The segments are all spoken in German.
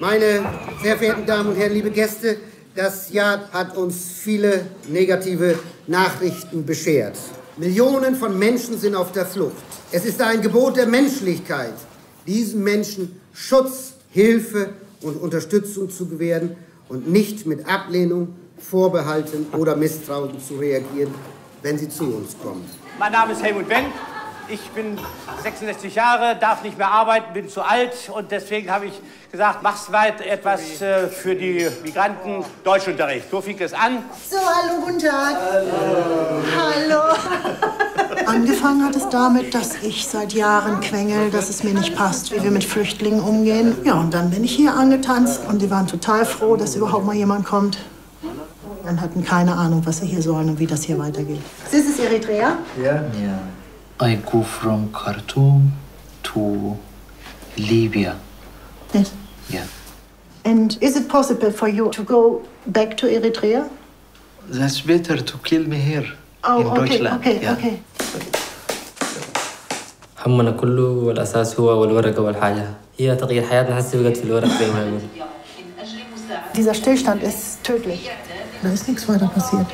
Meine sehr verehrten Damen und Herren, liebe Gäste, das Jahr hat uns viele negative Nachrichten beschert. Millionen von Menschen sind auf der Flucht. Es ist ein Gebot der Menschlichkeit, diesen Menschen Schutz, Hilfe und Unterstützung zu gewähren und nicht mit Ablehnung, Vorbehalten oder Misstrauen zu reagieren, wenn sie zu uns kommen. Mein Name ist Helmut Wendt. Ich bin 66 Jahre, darf nicht mehr arbeiten, bin zu alt und deswegen habe ich gesagt, mach's weit etwas äh, für die Migranten Deutschunterricht. So fing es an. So, hallo, guten Tag. Hallo. Angefangen hat es damit, dass ich seit Jahren quengel, dass es mir nicht passt, wie wir mit Flüchtlingen umgehen. Ja, und dann bin ich hier angetanzt und die waren total froh, dass überhaupt mal jemand kommt. Und hatten keine Ahnung, was sie hier sollen und wie das hier weitergeht. This is Eritrea? Yeah. I go from Khartoum to Libya. Yes. Yeah. And is it possible for you to go back to Eritrea? That's better to kill me here Oh, in okay, Deutschland. okay, yeah. okay. همنا كله والأساس هو والورقة والحاجة هي تغيير حياتنا هسه بقت في الورق زي ما يقول Dieser Stillstand ist tödlich. Da ist nichts weiter passiert.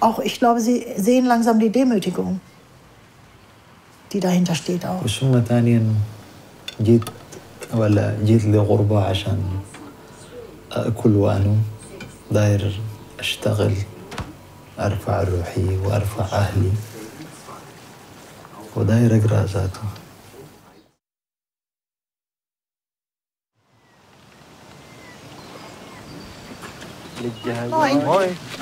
Auch ich glaube, Sie sehen langsam die Demütigung, Die dahinter steht auch. وثم ثانيا جيت ولا جيت لغربة عشان أكل وأنوم داير أشتغل أرفع روحي وأرفع أهلي وداير أقرأ ذاته. Moin.